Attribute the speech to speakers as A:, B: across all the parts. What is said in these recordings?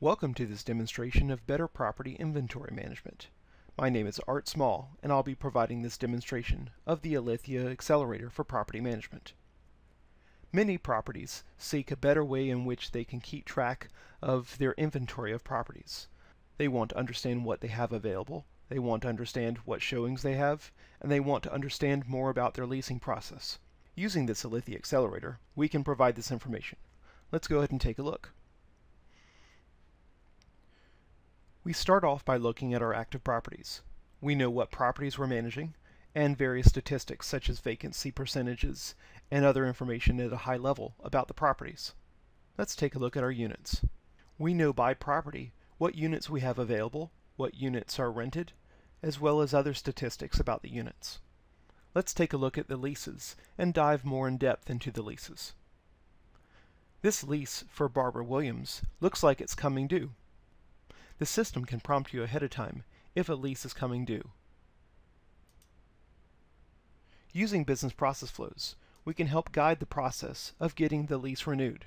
A: Welcome to this demonstration of Better Property Inventory Management. My name is Art Small, and I'll be providing this demonstration of the Alithya Accelerator for Property Management. Many properties seek a better way in which they can keep track of their inventory of properties. They want to understand what they have available, they want to understand what showings they have, and they want to understand more about their leasing process. Using this Alithya Accelerator, we can provide this information. Let's go ahead and take a look. We start off by looking at our active properties. We know what properties we're managing, and various statistics such as vacancy percentages and other information at a high level about the properties. Let's take a look at our units. We know by property what units we have available, what units are rented, as well as other statistics about the units. Let's take a look at the leases and dive more in depth into the leases. This lease for Barbara Williams looks like it's coming due. The system can prompt you ahead of time if a lease is coming due. Using business process flows, we can help guide the process of getting the lease renewed.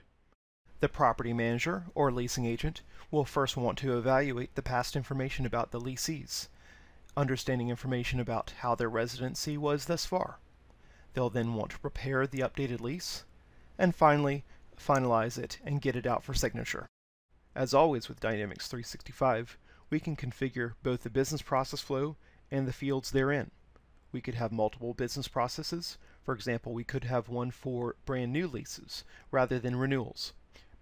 A: The property manager or leasing agent will first want to evaluate the past information about the leasees, understanding information about how their residency was thus far. They'll then want to prepare the updated lease, and finally finalize it and get it out for signature. As always with Dynamics 365, we can configure both the business process flow and the fields therein. We could have multiple business processes. For example, we could have one for brand new leases rather than renewals.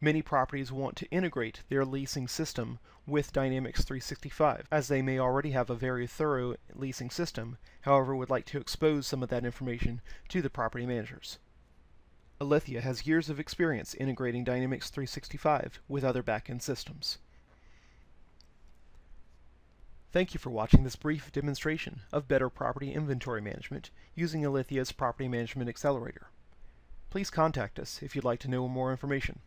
A: Many properties want to integrate their leasing system with Dynamics 365, as they may already have a very thorough leasing system, however would like to expose some of that information to the property managers. Alithya has years of experience integrating Dynamics 365 with other backend systems. Thank you for watching this brief demonstration of Better Property Inventory Management using Alithya's Property Management Accelerator. Please contact us if you'd like to know more information.